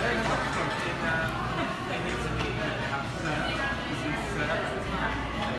เป็นเป็นเป็นเป็นเป็น